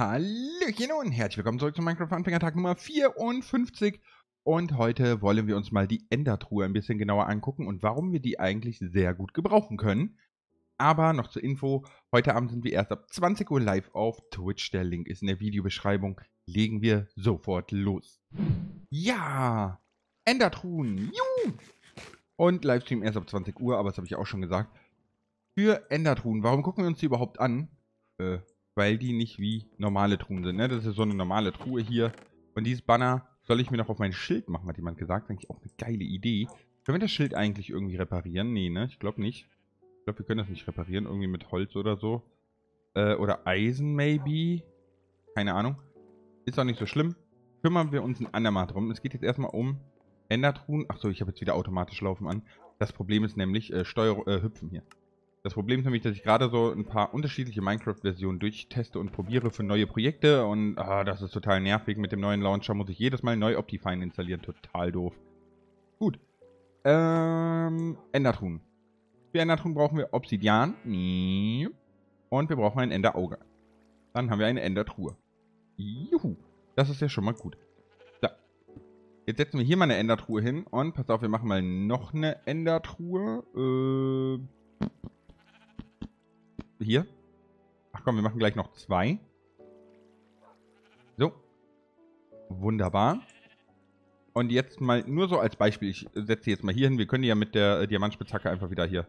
Hallöchen und herzlich willkommen zurück zum Minecraft Anfängertag Nummer 54 und heute wollen wir uns mal die Endertruhe ein bisschen genauer angucken und warum wir die eigentlich sehr gut gebrauchen können. Aber noch zur Info, heute Abend sind wir erst ab 20 Uhr live auf Twitch, der Link ist in der Videobeschreibung. Legen wir sofort los. Ja, Endertruhen, juhu! Und Livestream erst ab 20 Uhr, aber das habe ich auch schon gesagt. Für Endertruhen, warum gucken wir uns die überhaupt an? Äh, weil die nicht wie normale Truhen sind. Ne? Das ist so eine normale Truhe hier. Und dieses Banner soll ich mir noch auf mein Schild machen, hat jemand gesagt. Eigentlich auch eine geile Idee. Können wir das Schild eigentlich irgendwie reparieren? Nee, ne? Ich glaube nicht. Ich glaube, wir können das nicht reparieren. Irgendwie mit Holz oder so. Äh, oder Eisen, maybe. Keine Ahnung. Ist auch nicht so schlimm. Kümmern wir uns ein andermal drum. Es geht jetzt erstmal um Endertruhen. Achso, ich habe jetzt wieder automatisch laufen an. Das Problem ist nämlich äh, Steuer äh, Hüpfen hier. Das Problem ist nämlich, dass ich gerade so ein paar unterschiedliche Minecraft-Versionen durchteste und probiere für neue Projekte und ah, das ist total nervig. Mit dem neuen Launcher muss ich jedes Mal neu Optifine installieren. Total doof. Gut. Ähm, Endertruhen. Für Endertruhen brauchen wir Obsidian. Und wir brauchen ein Enderauge. Dann haben wir eine Endertruhe. Juhu. Das ist ja schon mal gut. So. Jetzt setzen wir hier mal eine Endertruhe hin. Und pass auf, wir machen mal noch eine Endertruhe. Äh hier. Ach komm, wir machen gleich noch zwei. So. Wunderbar. Und jetzt mal nur so als Beispiel. Ich setze jetzt mal hier hin. Wir können die ja mit der äh, Diamantspitzhacke einfach wieder hier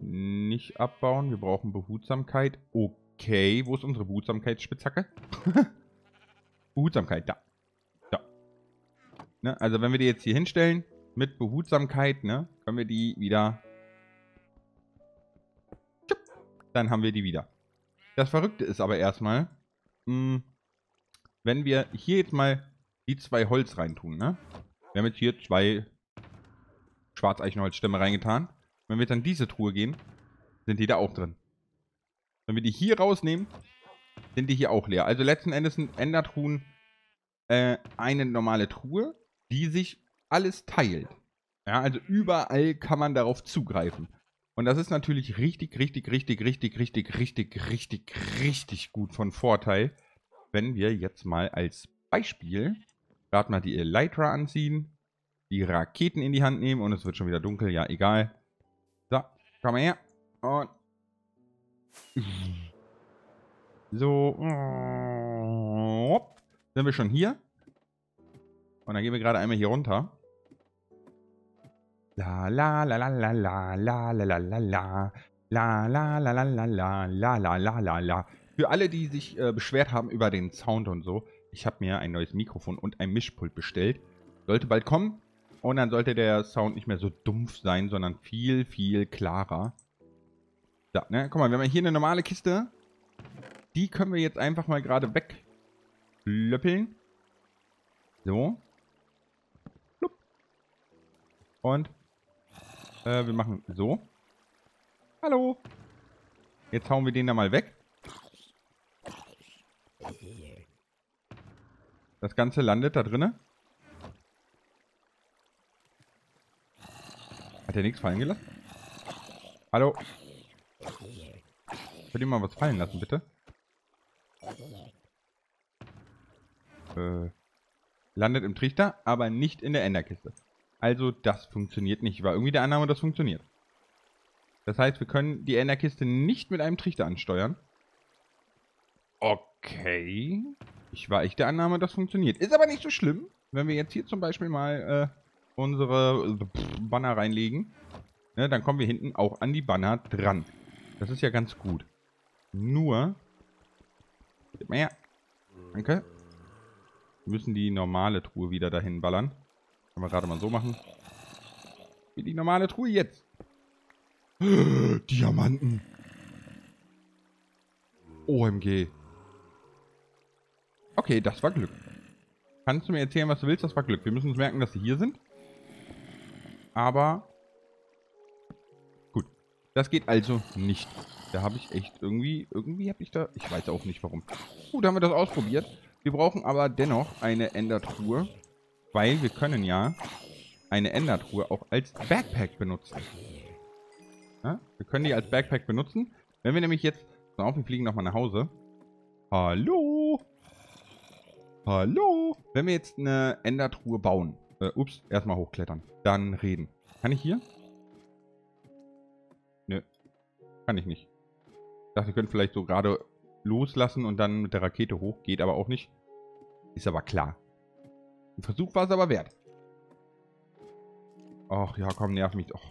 nicht abbauen. Wir brauchen Behutsamkeit. Okay, wo ist unsere Behutsamkeitsspitzhacke? Behutsamkeit, da. Da. Ne? Also wenn wir die jetzt hier hinstellen, mit Behutsamkeit, ne, können wir die wieder dann haben wir die wieder. Das Verrückte ist aber erstmal, mh, hm, wenn wir hier jetzt mal die zwei Holz reintun, ne? Wir haben jetzt hier zwei Schwarzeichenholzstämme reingetan. Wenn wir jetzt an diese Truhe gehen, sind die da auch drin. Wenn wir die hier rausnehmen, sind die hier auch leer. Also letzten Endes sind Endertruhen äh, eine normale Truhe, die sich alles teilt. Ja, also überall kann man darauf zugreifen. Und das ist natürlich richtig, richtig, richtig, richtig, richtig, richtig, richtig, richtig gut von Vorteil, wenn wir jetzt mal als Beispiel gerade mal die Elytra anziehen, die Raketen in die Hand nehmen und es wird schon wieder dunkel, ja, egal. So, komm mal her. Und so. Sind wir schon hier. Und dann gehen wir gerade einmal hier runter. La la la la la la la la la la la La la la la la la la la la la la. Für alle, die sich äh, beschwert haben über den Sound und so, ich habe mir ein neues Mikrofon und ein Mischpult bestellt. Sollte bald kommen. Und dann sollte der Sound nicht mehr so dumpf sein, sondern viel, viel klarer. Ja, ne? Guck mal, wir haben hier eine normale Kiste. Die können wir jetzt einfach mal gerade weglöppeln. So. Und äh, wir machen so. Hallo. Jetzt hauen wir den da mal weg. Das Ganze landet da drinnen. Hat er nichts fallen gelassen? Hallo? Könnt ihr mal was fallen lassen, bitte? Äh, landet im Trichter, aber nicht in der Enderkiste. Also das funktioniert nicht. War irgendwie der Annahme, das funktioniert. Das heißt, wir können die Enderkiste nicht mit einem Trichter ansteuern. Okay. Ich war echt der Annahme, das funktioniert. Ist aber nicht so schlimm, wenn wir jetzt hier zum Beispiel mal äh, unsere Banner reinlegen. Ne, dann kommen wir hinten auch an die Banner dran. Das ist ja ganz gut. Nur... Gib mal her. Danke. Wir müssen die normale Truhe wieder dahin ballern. Können wir gerade mal so machen. Wie die normale Truhe jetzt. Diamanten. OMG. Okay, das war Glück. Kannst du mir erzählen, was du willst? Das war Glück. Wir müssen uns merken, dass sie hier sind. Aber... Gut. Das geht also nicht. Da habe ich echt irgendwie... Irgendwie habe ich da... Ich weiß auch nicht, warum. Gut, haben wir das ausprobiert. Wir brauchen aber dennoch eine Endertruhe. Weil wir können ja eine Endertruhe auch als Backpack benutzen. Ja? Wir können die als Backpack benutzen. Wenn wir nämlich jetzt... So, wir fliegen nochmal nach Hause. Hallo? Hallo? Wenn wir jetzt eine Endertruhe bauen. Äh, ups, erstmal hochklettern. Dann reden. Kann ich hier? Nö. Kann ich nicht. Ich dachte, ich könnte vielleicht so gerade loslassen und dann mit der Rakete hoch. Geht aber auch nicht. Ist aber klar. Ein Versuch war es aber wert. Ach ja, komm, nerv mich doch.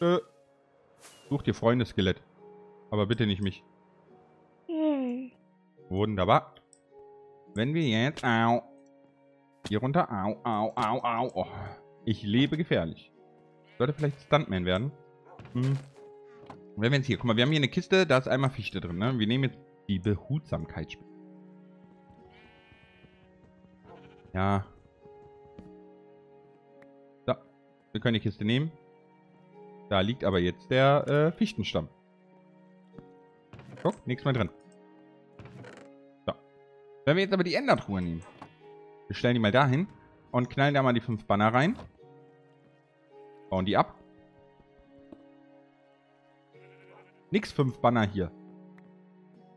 Äh. Such dir Freundeskelett. Aber bitte nicht mich. Hm. Wunderbar. Wenn wir jetzt... Au. Hier runter. Au, au, au, au. Oh. Ich lebe gefährlich. Sollte vielleicht Stuntman werden. Hm. Wenn wir jetzt hier... Guck mal, wir haben hier eine Kiste. Da ist einmal Fichte drin, ne? Wir nehmen jetzt die Behutsamkeit. Ja. So. Wir können die Kiste nehmen. Da liegt aber jetzt der äh, Fichtenstamm. Guck, nichts mehr drin. So. Wenn wir jetzt aber die Endertruhe nehmen. Wir stellen die mal dahin und knallen da mal die fünf Banner rein. Bauen die ab. Nix fünf Banner hier.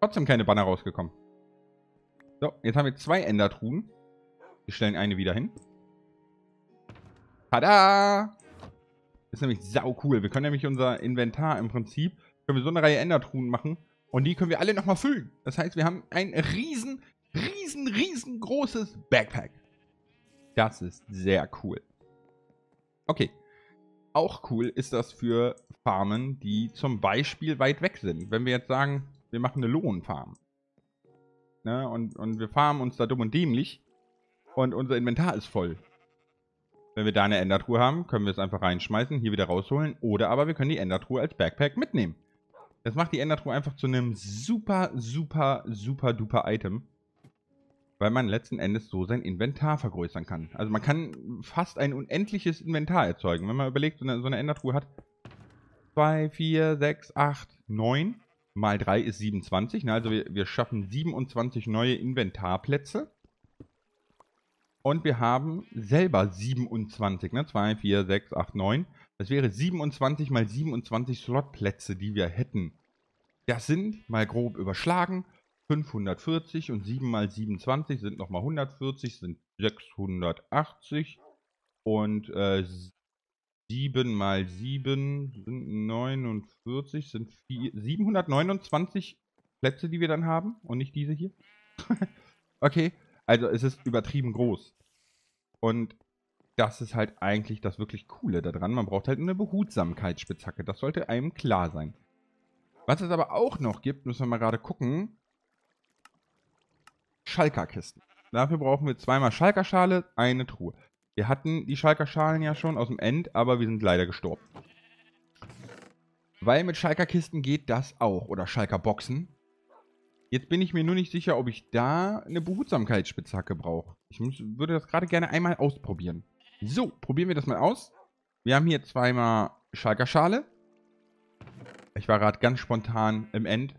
Trotzdem keine Banner rausgekommen. So, jetzt haben wir zwei Endertruhen. Wir stellen eine wieder hin. Tada! Ist nämlich sau cool. Wir können nämlich unser Inventar im Prinzip, können wir so eine Reihe Endertruhen machen und die können wir alle nochmal füllen. Das heißt, wir haben ein riesen, riesen, riesengroßes Backpack. Das ist sehr cool. Okay. Auch cool ist das für Farmen, die zum Beispiel weit weg sind. Wenn wir jetzt sagen, wir machen eine Lohnfarm. Ne? Und, und wir farmen uns da dumm und dämlich. Und unser Inventar ist voll. Wenn wir da eine Endertruhe haben, können wir es einfach reinschmeißen, hier wieder rausholen. Oder aber wir können die Endertruhe als Backpack mitnehmen. Das macht die Endertruhe einfach zu einem super, super, super duper Item. Weil man letzten Endes so sein Inventar vergrößern kann. Also man kann fast ein unendliches Inventar erzeugen. Wenn man überlegt, so eine, so eine Endertruhe hat 2, 4, 6, 8, 9 mal 3 ist 27. Ne? Also wir, wir schaffen 27 neue Inventarplätze. Und wir haben selber 27, ne? 2, 4, 6, 8, 9. Das wäre 27 mal 27 Slotplätze, die wir hätten. Das sind, mal grob überschlagen, 540 und 7 mal 27 sind nochmal 140, sind 680. Und äh, 7 mal 7 sind 49, sind 4, 729 Plätze, die wir dann haben und nicht diese hier. okay, also es ist übertrieben groß. Und das ist halt eigentlich das wirklich Coole daran. Man braucht halt eine Behutsamkeitsspitzhacke. Das sollte einem klar sein. Was es aber auch noch gibt, müssen wir mal gerade gucken. Schalkerkisten. Dafür brauchen wir zweimal Schalkerschale, eine Truhe. Wir hatten die Schalkerschalen ja schon aus dem End, aber wir sind leider gestorben. Weil mit Schalkerkisten geht das auch. Oder Schalkerboxen. Jetzt bin ich mir nur nicht sicher, ob ich da eine Behutsamkeitsspitzhacke brauche. Ich muss, würde das gerade gerne einmal ausprobieren. So, probieren wir das mal aus. Wir haben hier zweimal Schalkerschale. Ich war gerade ganz spontan im End.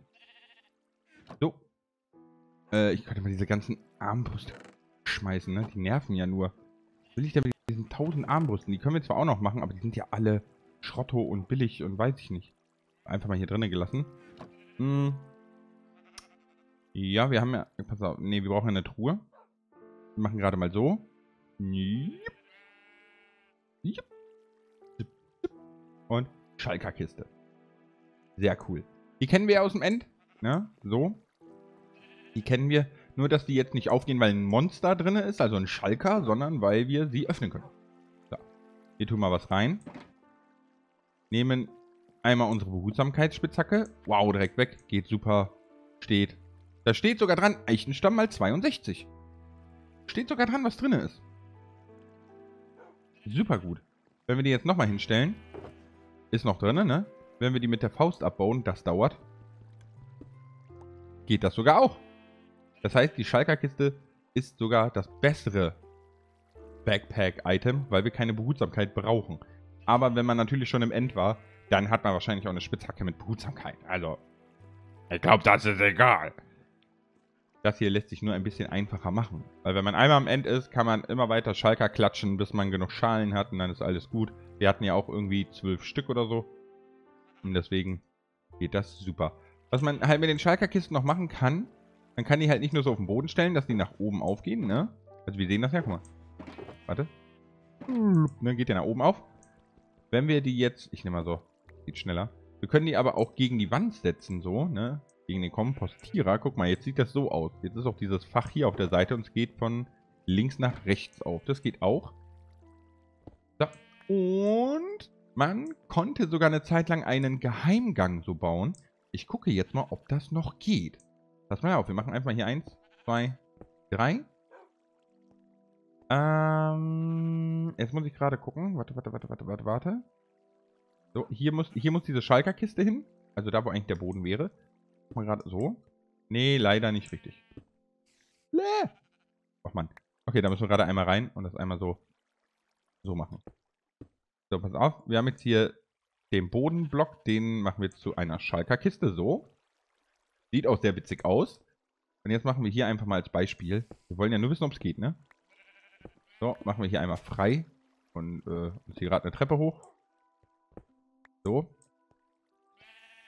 So. Äh, ich könnte mal diese ganzen Armbrüste schmeißen, ne? Die nerven ja nur. Will ich denn mit diesen 1000 Armbrüsten? Die können wir zwar auch noch machen, aber die sind ja alle Schrotto und billig und weiß ich nicht. Einfach mal hier drinnen gelassen. Hm. Ja, wir haben ja... Pass auf. Ne, wir brauchen eine Truhe. Wir machen gerade mal so. Und Schalkerkiste. Sehr cool. Die kennen wir ja aus dem End. Ne? So. Die kennen wir. Nur, dass die jetzt nicht aufgehen, weil ein Monster drin ist, also ein Schalker, sondern weil wir sie öffnen können. So. Hier tun wir was rein. Nehmen einmal unsere Behutsamkeitsspitzhacke. Wow, direkt weg. Geht super. Steht. Da steht sogar dran, Eichenstamm mal 62. Steht sogar dran, was drin ist. Super gut. Wenn wir die jetzt nochmal hinstellen, ist noch drin, ne? Wenn wir die mit der Faust abbauen, das dauert. geht das sogar auch. Das heißt, die Schalker-Kiste ist sogar das bessere Backpack-Item, weil wir keine Behutsamkeit brauchen. Aber wenn man natürlich schon im End war, dann hat man wahrscheinlich auch eine Spitzhacke mit Behutsamkeit. Also, ich glaube, das ist egal. Das hier lässt sich nur ein bisschen einfacher machen. Weil wenn man einmal am End ist, kann man immer weiter Schalker klatschen, bis man genug Schalen hat und dann ist alles gut. Wir hatten ja auch irgendwie zwölf Stück oder so. Und deswegen geht das super. Was man halt mit den Schalker-Kisten noch machen kann, man kann die halt nicht nur so auf den Boden stellen, dass die nach oben aufgehen, ne? Also wir sehen das ja, guck mal. Warte. Ne, geht ja nach oben auf. Wenn wir die jetzt, ich nehme mal so, geht schneller. Wir können die aber auch gegen die Wand setzen, so, ne? Gegen den Kompostierer. Guck mal, jetzt sieht das so aus. Jetzt ist auch dieses Fach hier auf der Seite und es geht von links nach rechts auf. Das geht auch. So. Und man konnte sogar eine Zeit lang einen Geheimgang so bauen. Ich gucke jetzt mal, ob das noch geht. Pass mal auf, wir machen einfach hier eins, zwei, drei. Ähm, jetzt muss ich gerade gucken. Warte, warte, warte, warte, warte, warte. So, hier muss, hier muss diese Schalker-Kiste hin. Also da, wo eigentlich der Boden wäre. Mal gerade so. Nee, leider nicht richtig. Bläh. Ach man. Okay, da müssen wir gerade einmal rein und das einmal so, so machen. So, pass auf. Wir haben jetzt hier den Bodenblock. Den machen wir jetzt zu einer Schalker-Kiste. So. Sieht auch sehr witzig aus. Und jetzt machen wir hier einfach mal als Beispiel. Wir wollen ja nur wissen, ob es geht, ne? So, machen wir hier einmal frei. Und äh, ist hier gerade eine Treppe hoch. So.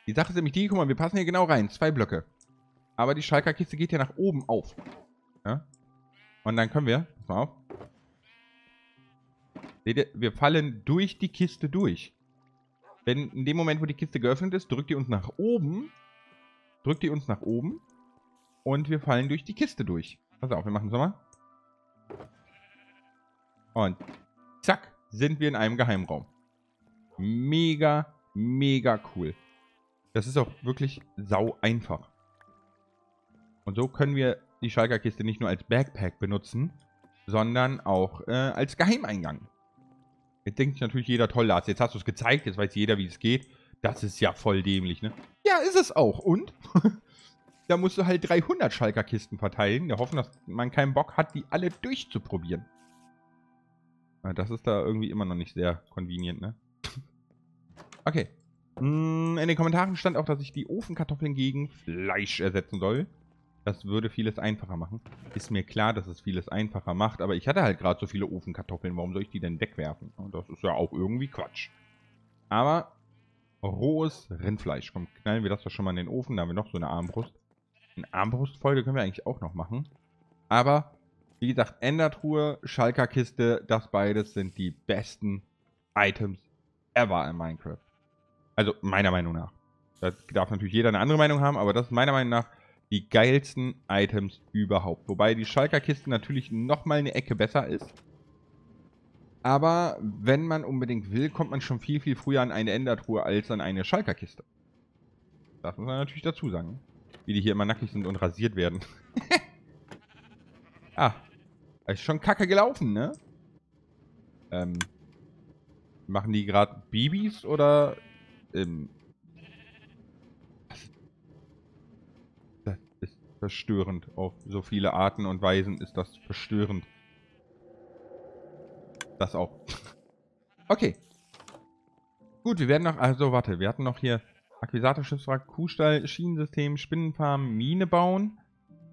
Die Sache ist nämlich die, guck mal, wir passen hier genau rein. Zwei Blöcke. Aber die Schalker-Kiste geht ja nach oben auf. Ja? Und dann können wir, pass mal auf. Seht ihr, wir fallen durch die Kiste durch. Wenn in dem Moment, wo die Kiste geöffnet ist, drückt ihr uns nach oben. Drückt ihr uns nach oben. Und wir fallen durch die Kiste durch. Pass auf, wir machen es nochmal. Und zack, sind wir in einem Geheimraum. Mega, mega cool. Das ist auch wirklich sau einfach. Und so können wir die Schalker-Kiste nicht nur als Backpack benutzen, sondern auch äh, als Geheimeingang. Jetzt denkt natürlich jeder, toll, Lars, jetzt hast du es gezeigt, jetzt weiß jeder, wie es geht. Das ist ja voll dämlich, ne? Ja, ist es auch. Und? da musst du halt 300 Schalker-Kisten verteilen. Wir hoffen, dass man keinen Bock hat, die alle durchzuprobieren. Das ist da irgendwie immer noch nicht sehr convenient, ne? okay. Hm, in den Kommentaren stand auch, dass ich die Ofenkartoffeln gegen Fleisch ersetzen soll. Das würde vieles einfacher machen. Ist mir klar, dass es vieles einfacher macht, aber ich hatte halt gerade so viele Ofenkartoffeln. Warum soll ich die denn wegwerfen? Das ist ja auch irgendwie Quatsch. Aber rohes Rindfleisch. Komm, knallen wir das doch schon mal in den Ofen. Da haben wir noch so eine Armbrust. Eine Armbrustfolge können wir eigentlich auch noch machen. Aber wie gesagt, Endertruhe, Schalker-Kiste, das beides sind die besten Items ever in Minecraft. Also meiner Meinung nach. Da darf natürlich jeder eine andere Meinung haben, aber das ist meiner Meinung nach die geilsten Items überhaupt. Wobei die Schalker-Kiste natürlich nochmal eine Ecke besser ist. Aber wenn man unbedingt will, kommt man schon viel, viel früher an eine Endertruhe als an eine Schalker-Kiste. Das muss man natürlich dazu sagen. Wie die hier immer nackig sind und rasiert werden. ah, ist schon kacke gelaufen, ne? Ähm. Machen die gerade Babys oder. Ähm. Das ist verstörend. Auf so viele Arten und Weisen ist das verstörend. Das auch. okay. Gut, wir werden noch. Also, warte, wir hatten noch hier Akquisator, Schiffswrack, Kuhstall, Schienensystem, Spinnenfarm, Mine bauen.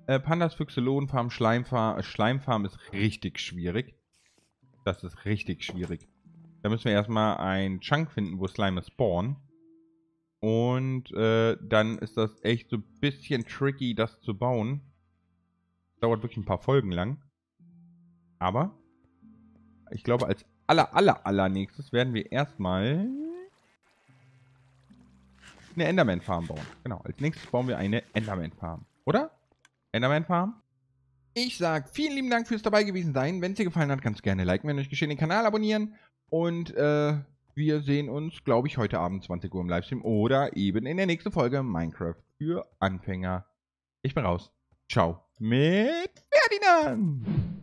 Äh, Pandas, Füchse, Lodenfarm, Schleimfarm. Äh, Schleimfarm ist richtig schwierig. Das ist richtig schwierig. Da müssen wir erstmal einen Chunk finden, wo Slime spawnen. Und äh, dann ist das echt so ein bisschen tricky, das zu bauen. Dauert wirklich ein paar Folgen lang. Aber ich glaube, als aller, aller, aller nächstes werden wir erstmal eine Enderman-Farm bauen. Genau, als nächstes bauen wir eine Enderman-Farm. Oder? Enderman Farm. Ich sage vielen lieben Dank fürs dabei gewesen sein. Wenn es dir gefallen hat, kannst du gerne liken, wenn euch geschehen, den Kanal abonnieren. Und äh, wir sehen uns, glaube ich, heute Abend 20 Uhr im Livestream oder eben in der nächsten Folge Minecraft für Anfänger. Ich bin raus. Ciao. Mit Ferdinand.